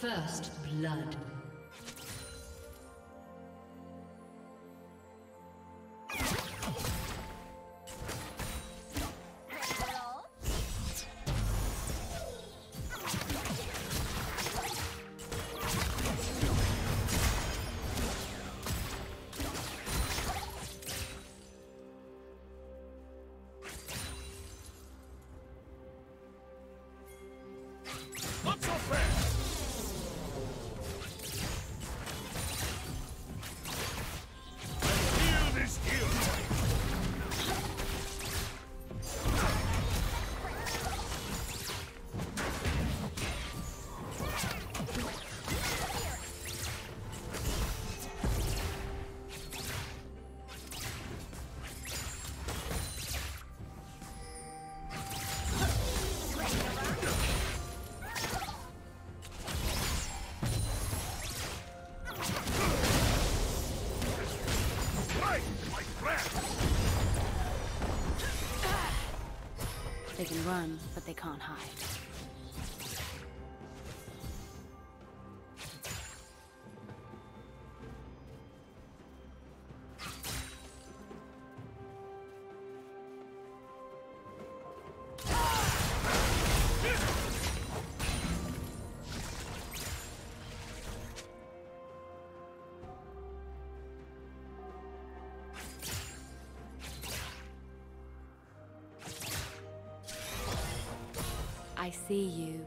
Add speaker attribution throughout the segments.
Speaker 1: First blood.
Speaker 2: Run, but they can't hide. I see you.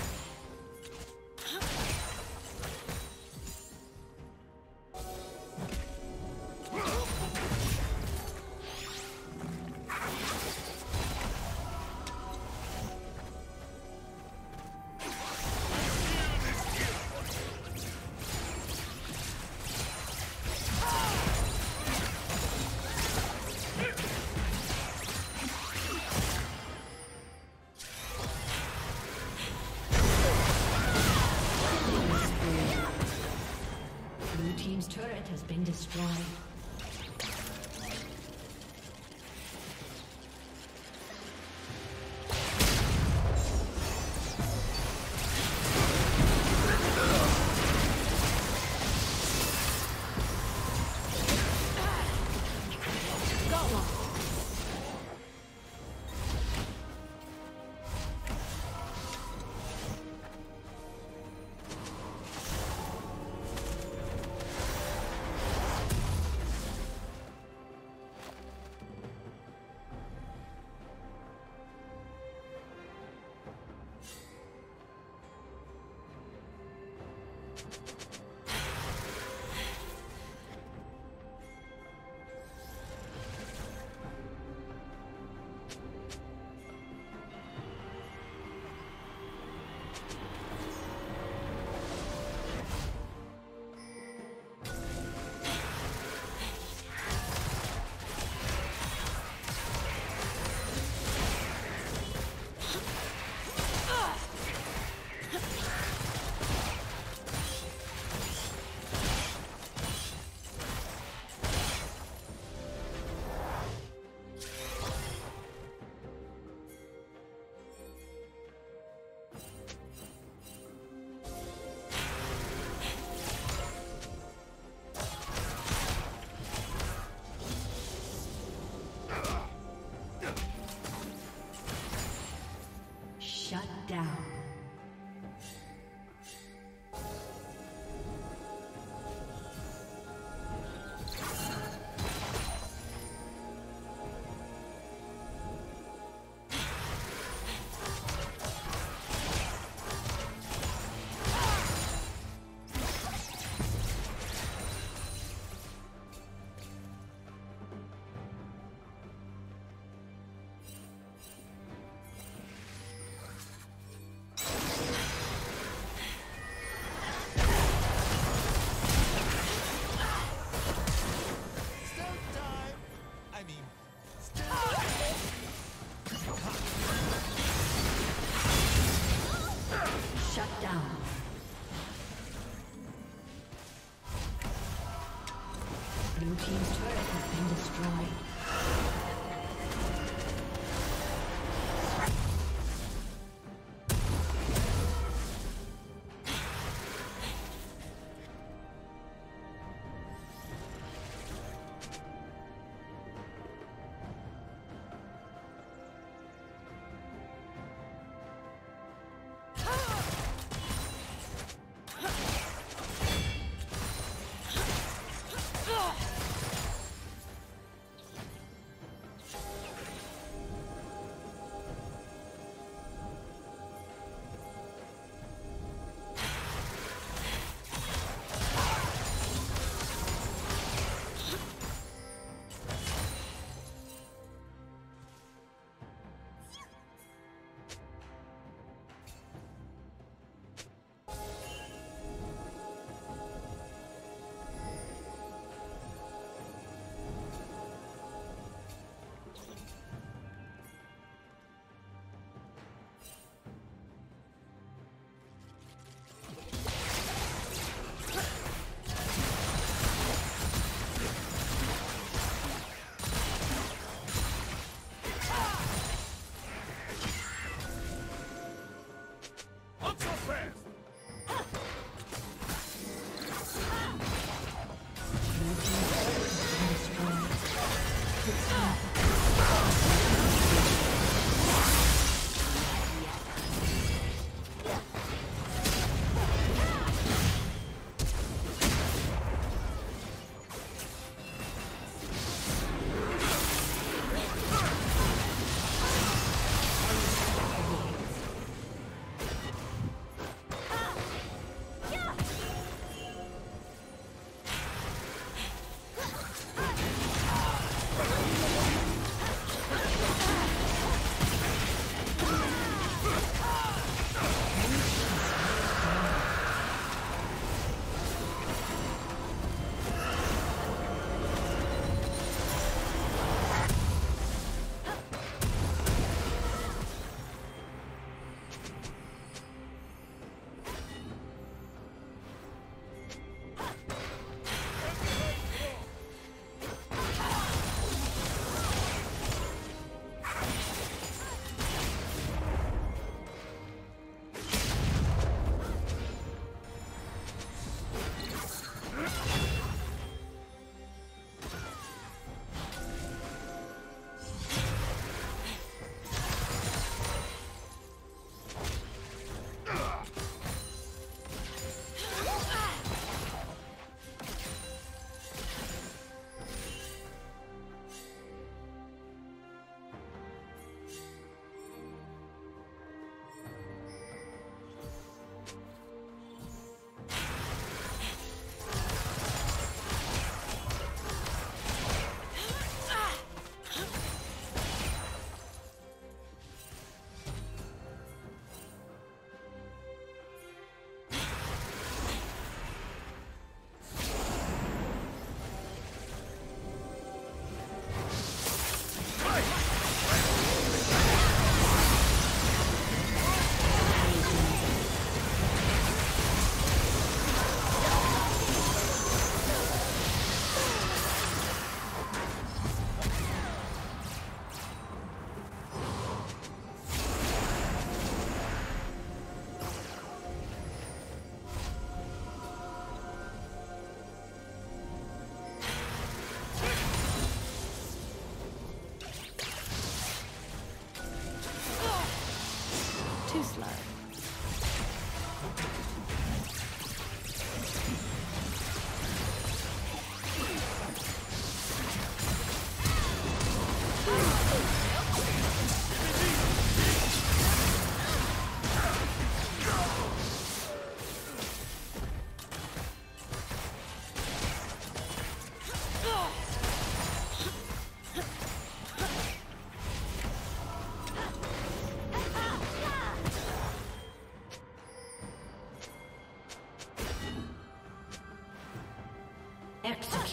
Speaker 1: Destroyed. down.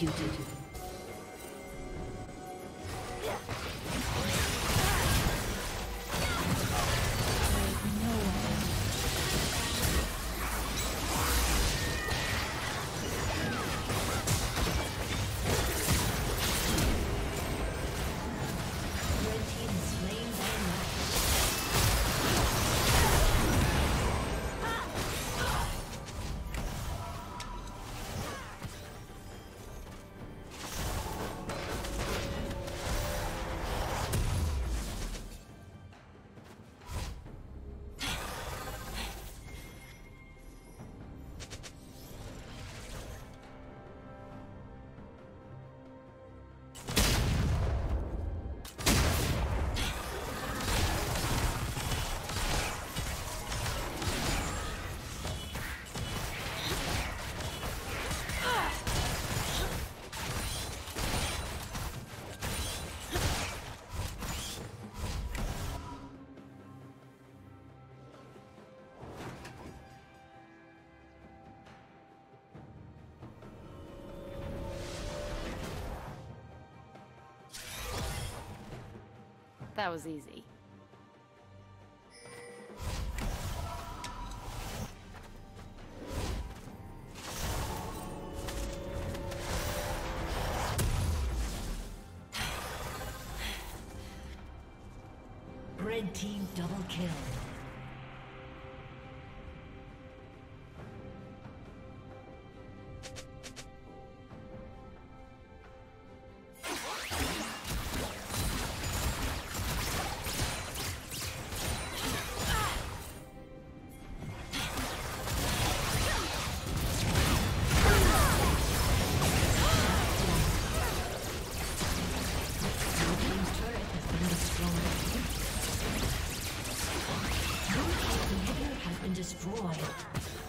Speaker 1: Executed. That was easy. destroyed.